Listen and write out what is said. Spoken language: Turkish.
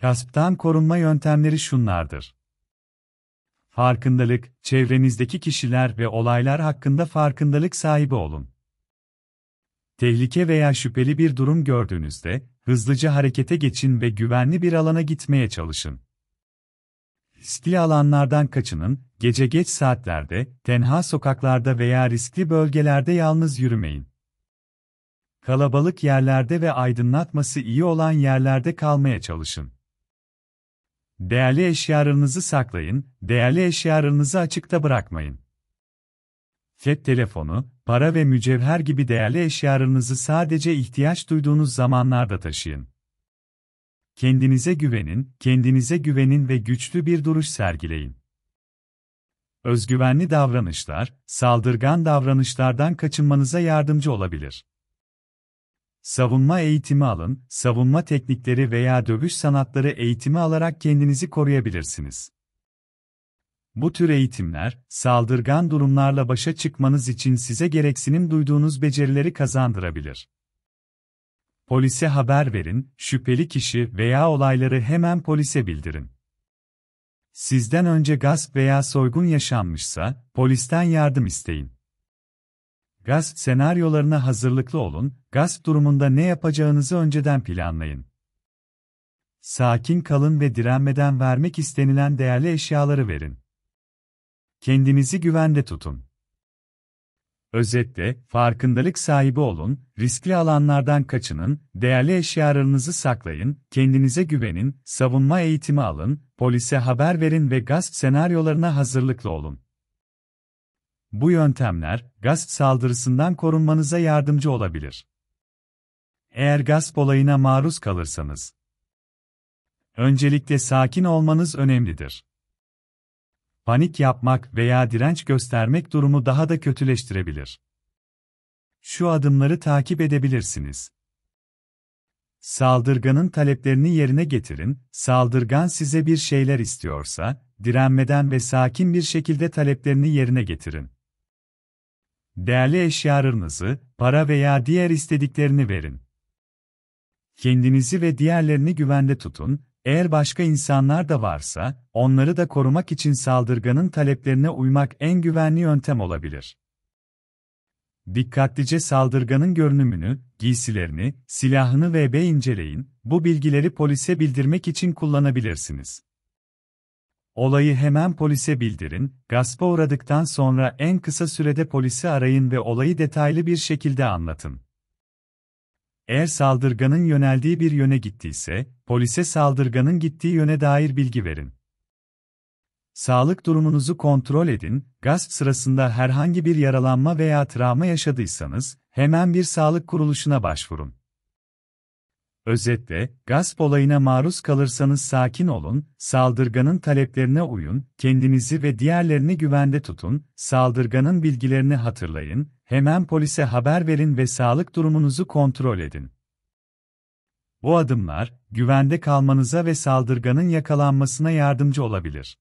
Gasptan korunma yöntemleri şunlardır. Farkındalık, çevrenizdeki kişiler ve olaylar hakkında farkındalık sahibi olun. Tehlike veya şüpheli bir durum gördüğünüzde, hızlıca harekete geçin ve güvenli bir alana gitmeye çalışın. Riskli alanlardan kaçının, gece geç saatlerde, tenha sokaklarda veya riskli bölgelerde yalnız yürümeyin. Kalabalık yerlerde ve aydınlatması iyi olan yerlerde kalmaya çalışın. Değerli eşyalarınızı saklayın, değerli eşyalarınızı açıkta bırakmayın. Cep telefonu, para ve mücevher gibi değerli eşyalarınızı sadece ihtiyaç duyduğunuz zamanlarda taşıyın. Kendinize güvenin, kendinize güvenin ve güçlü bir duruş sergileyin. Özgüvenli davranışlar, saldırgan davranışlardan kaçınmanıza yardımcı olabilir. Savunma eğitimi alın, savunma teknikleri veya dövüş sanatları eğitimi alarak kendinizi koruyabilirsiniz. Bu tür eğitimler, saldırgan durumlarla başa çıkmanız için size gereksinim duyduğunuz becerileri kazandırabilir. Polise haber verin, şüpheli kişi veya olayları hemen polise bildirin. Sizden önce gasp veya soygun yaşanmışsa, polisten yardım isteyin. Gasp senaryolarına hazırlıklı olun, gasp durumunda ne yapacağınızı önceden planlayın. Sakin kalın ve direnmeden vermek istenilen değerli eşyaları verin. Kendinizi güvende tutun. Özetle, farkındalık sahibi olun, riskli alanlardan kaçının, değerli eşyalarınızı saklayın, kendinize güvenin, savunma eğitimi alın, polise haber verin ve gasp senaryolarına hazırlıklı olun. Bu yöntemler, gasp saldırısından korunmanıza yardımcı olabilir. Eğer gasp olayına maruz kalırsanız, öncelikle sakin olmanız önemlidir. Panik yapmak veya direnç göstermek durumu daha da kötüleştirebilir. Şu adımları takip edebilirsiniz. Saldırganın taleplerini yerine getirin, saldırgan size bir şeyler istiyorsa, direnmeden ve sakin bir şekilde taleplerini yerine getirin. Değerli eşyalarınızı, para veya diğer istediklerini verin. Kendinizi ve diğerlerini güvende tutun, eğer başka insanlar da varsa, onları da korumak için saldırganın taleplerine uymak en güvenli yöntem olabilir. Dikkatlice saldırganın görünümünü, giysilerini, silahını ve B inceleyin, bu bilgileri polise bildirmek için kullanabilirsiniz. Olayı hemen polise bildirin, gaspa uğradıktan sonra en kısa sürede polisi arayın ve olayı detaylı bir şekilde anlatın. Eğer saldırganın yöneldiği bir yöne gittiyse, polise saldırganın gittiği yöne dair bilgi verin. Sağlık durumunuzu kontrol edin, gasp sırasında herhangi bir yaralanma veya travma yaşadıysanız, hemen bir sağlık kuruluşuna başvurun. Özetle, gasp olayına maruz kalırsanız sakin olun, saldırganın taleplerine uyun, kendinizi ve diğerlerini güvende tutun, saldırganın bilgilerini hatırlayın, hemen polise haber verin ve sağlık durumunuzu kontrol edin. Bu adımlar, güvende kalmanıza ve saldırganın yakalanmasına yardımcı olabilir.